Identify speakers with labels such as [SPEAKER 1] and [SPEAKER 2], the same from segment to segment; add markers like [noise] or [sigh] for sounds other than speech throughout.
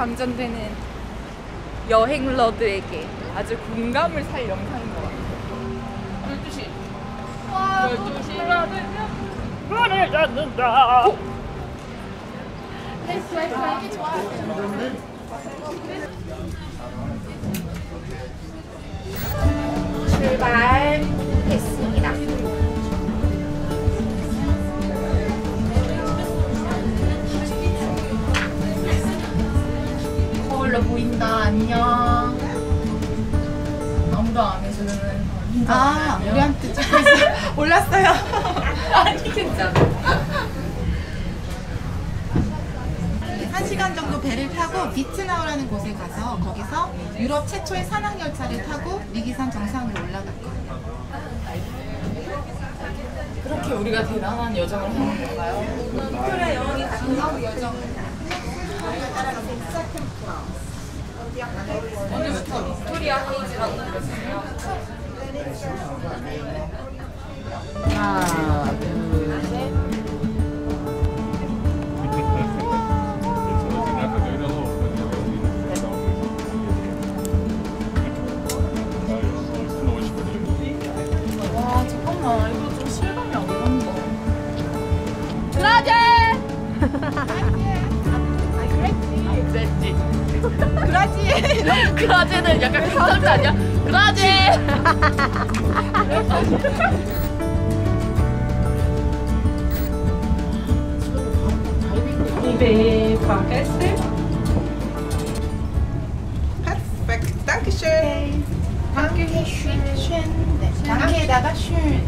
[SPEAKER 1] 방전되는 여행러들에게 아주 공감을 살 영상인 것 같아요. 12시. 와, 12시.
[SPEAKER 2] 불을 잡는다.
[SPEAKER 1] 출발했습니다. 아무도 안 해주는.
[SPEAKER 3] 아, 우리한테 찍고 [laughs] 있어. 몰랐어요.
[SPEAKER 1] 아니 괜찮아.
[SPEAKER 3] 한 시간 정도 배를 타고 비트나우라는 곳에 가서 거기서 유럽 최초의 산악 열차를 타고 미기산 정상으로 올라갈 거예요.
[SPEAKER 1] 그렇게 우리가 대단한 여정을 하는 건가요? 그래 여행이 가는 여정. 오늘부터 빅토리아 헤이즈라고 그랬어요. 그라제는 약간 괜찮지 않냐? 그라제.
[SPEAKER 2] 입에.
[SPEAKER 3] 퍼펙트. dankeschön. dankeschön. 네. danke에다가 schön.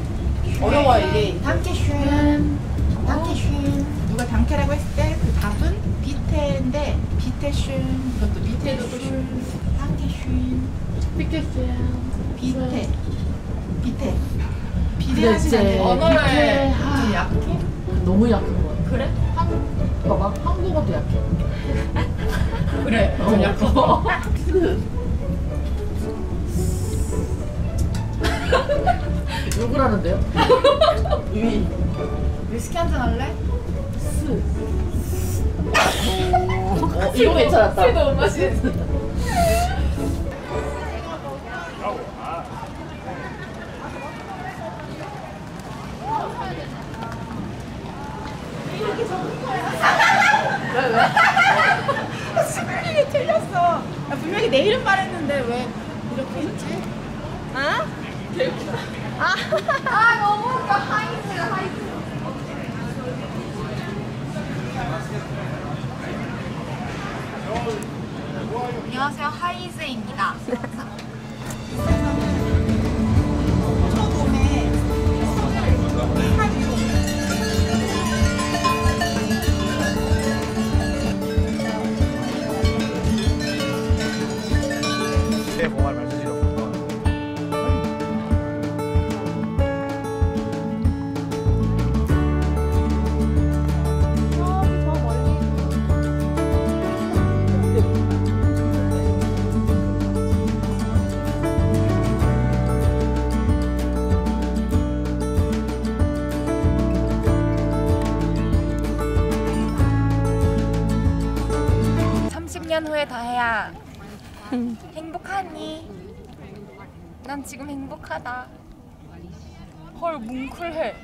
[SPEAKER 3] 어려워 이게. dankeschön. dankeschön. 누가 danke라고 했을 때 그 답은 비테인데 비테schön. 이것도 비테도 또 schön. 비테. 비대하시면 안 돼요.
[SPEAKER 1] 언어를 좀 약해?
[SPEAKER 2] 너무 약한 거 같아.
[SPEAKER 1] 그래?
[SPEAKER 2] 한, 봐봐. 한국어도 약해. [laughs]
[SPEAKER 1] 그래. 좀 약해. [laughs]
[SPEAKER 2] 욕을 하는데요? [laughs] 위,
[SPEAKER 1] 위스키 한잔 할래?
[SPEAKER 2] 스. 어, 이거 괜찮았다.
[SPEAKER 1] 술 너무 맛있어.
[SPEAKER 3] 스펠링이 틀렸어. 나 분명히 내 이름 말했는데 왜 이렇게 했지?
[SPEAKER 1] 아 너무 웃겨 하이즈 하이즈. 안녕하세요 하이즈입니다. [laughs] 삼십 년 후에 다혜야 행복하니? 난 지금 행복하다. 헐 뭉클해.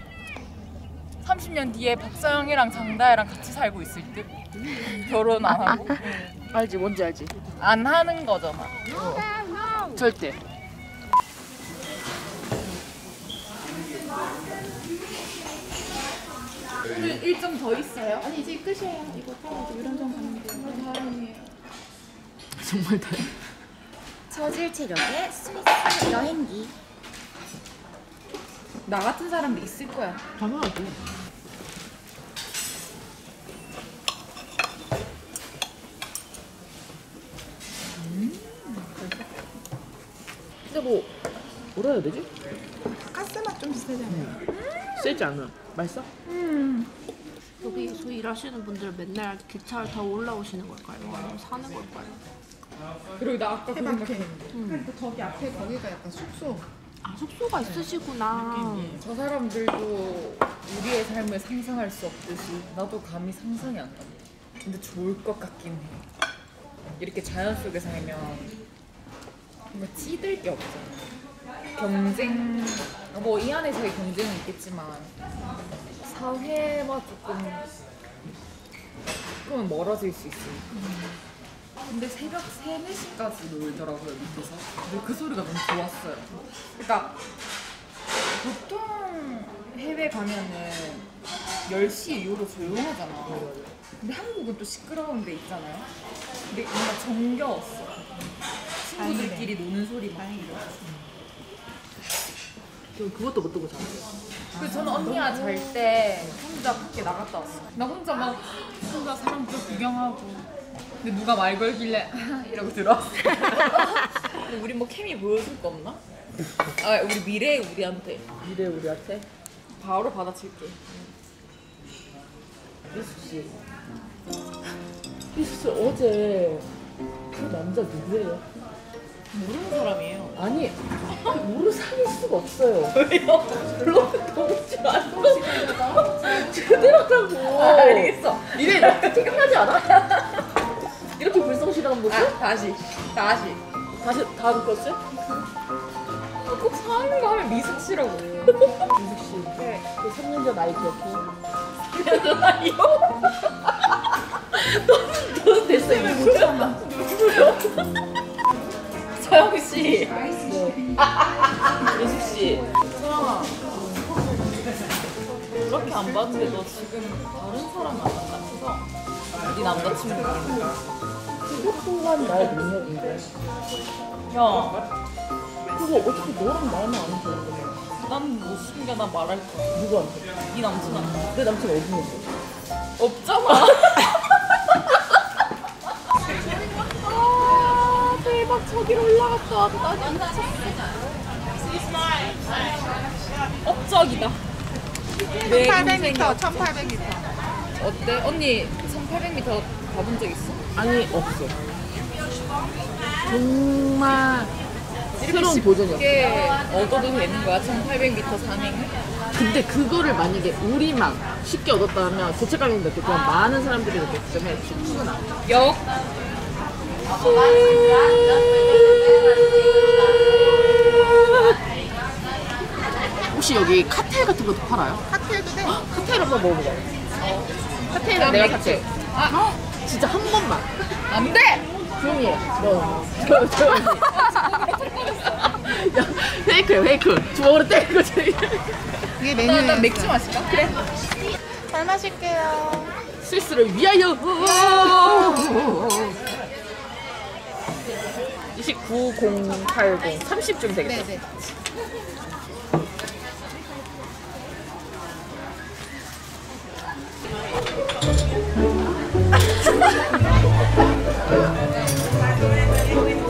[SPEAKER 1] 30년 뒤에 박서영이랑 장다혜랑 같이 살고 있을 듯. 결혼 안 하고
[SPEAKER 2] 알지, 뭔지 알지.
[SPEAKER 1] 안 하는 거잖아.
[SPEAKER 2] 절대.
[SPEAKER 1] 오늘 일정 더 있어요?
[SPEAKER 3] 아니 이제 끝이에요. 이거 타고 유람선 가는 거.
[SPEAKER 1] 다행이에요.
[SPEAKER 2] 정말 다
[SPEAKER 1] 저질 체력의 스위스 여행기. 나 같은 사람도 있을 거야.
[SPEAKER 2] 당연하지. 근데 뭐 뭐라 해야 되지?
[SPEAKER 3] 가스 맛 좀 비슷하잖아요.
[SPEAKER 2] 세지 않아. 맛있어?
[SPEAKER 4] 여기서 일하시는 분들 맨날 기차를 타고 올라오시는 걸까요? 아니면 사는 걸까요?
[SPEAKER 1] 그리고 나 아까 그
[SPEAKER 3] 해박해.
[SPEAKER 1] 생각했는데
[SPEAKER 3] 그리고 거기 앞에 거기가 약간 숙소.
[SPEAKER 4] 아 숙소가 있으시구나.
[SPEAKER 1] 저 사람들도 우리의 삶을 상상할 수 없듯이 나도 감히 상상이 안 가. 근데 좋을 것 같긴 해. 이렇게 자연 속에 살면 뭔가 찌들 게 없잖아. 경쟁 뭐 이 안에서의 경쟁은 있겠지만 사회와 조금 조금 멀어질 수 있으니까. 근데 새벽 3, 4시까지 놀더라고요 밑에서. 근데 그 소리가 너무 좋았어요. 그러니까 보통 해외 가면은 10시 이후로 조용하잖아. 근데 한국은 또 시끄러운 데 있잖아요. 근데 뭔가 정겨웠어. 친구들끼리 노는 소리 막.
[SPEAKER 2] 저 그것도 못 듣고 자는데.
[SPEAKER 1] 그래서 저는 언니가 잘 때 혼자 밖에 나갔다 왔어. 나 혼자 막 혼자 사람 들 구경하고. 근데 누가 말 걸길래 [laughs] 이러고 들어왔어. 근데 우리 뭐 케미 보여줄 거 없나? 아 우리 미래 우리한테
[SPEAKER 2] 미래 우리한테
[SPEAKER 1] 바로 받아칠게.
[SPEAKER 2] 이수 씨. 이수 씨 어제 그 남자 누구예요?
[SPEAKER 1] 모르는 사람이에요.
[SPEAKER 2] 아니 모르 사귈 수가 없어요. 왜요? 별로 너무 잘안 제대로 하라고.
[SPEAKER 1] 아, 알겠어.
[SPEAKER 2] 니네 나 생각하지 않아?
[SPEAKER 1] 아, 다시 다시.
[SPEAKER 2] 다시 다음 코스?
[SPEAKER 1] 꼭 사는 거 하면 미숙 씨라고.
[SPEAKER 2] 이수 씨.
[SPEAKER 1] 네.
[SPEAKER 2] 그 3년 전 아이 기억해요? 너는 너는 됐어 이거 누구야?
[SPEAKER 1] 서영 씨.
[SPEAKER 2] 네. 이수 씨.
[SPEAKER 1] 소영아. 그렇게 안 봤는데 너 지금 다른 사람 만난 같아서 네 남자친구.
[SPEAKER 2] 그것 또한 나의 능력인데.
[SPEAKER 1] 야,
[SPEAKER 2] 그거 어떻게 너랑 아는 되는 거야?
[SPEAKER 1] 난못 숨겨 나 말할 거야.
[SPEAKER 2] 누구한테?
[SPEAKER 1] 네 남친한테.
[SPEAKER 2] 내 남친 어디 있는데?
[SPEAKER 1] 없잖아. [laughs] 아 대박 저기로 올라갔다. 나 업적이다. 내
[SPEAKER 3] 800m, 1800m.
[SPEAKER 1] 어때? 언니 1800m 가본 적 있어?
[SPEAKER 2] 아니 없어. 정말 새로운 도전이었어.
[SPEAKER 1] 쉽게 얻어도 되는 거야? 1800m 산행을?
[SPEAKER 2] 근데 그거를 만약에 우리만 쉽게 얻었다면 죄책감인데 그냥 많은 사람들이 느꼈기 때문에 충분하.
[SPEAKER 1] 역
[SPEAKER 2] 혹시 여기 카텔 같은 것도 팔아요?
[SPEAKER 3] 칵테일도 돼.
[SPEAKER 2] 카텔 한번 먹어보자. 카텔은 내가 사게.
[SPEAKER 1] 아,
[SPEAKER 2] 진짜 한 번만.
[SPEAKER 1] 안 돼!
[SPEAKER 2] 조용히 해. 너. 조, 조용히 해. 야, 페이크야, 페이크. 주먹으로 때리고 해.
[SPEAKER 3] 이게
[SPEAKER 1] 나,
[SPEAKER 3] 메뉴.
[SPEAKER 1] 나 맥주 마실까? 그래.
[SPEAKER 3] 잘 마실게요.
[SPEAKER 2] 스위스를 위하여! 29080 30쯤 되겠다.
[SPEAKER 3] 네네.
[SPEAKER 1] Thank you.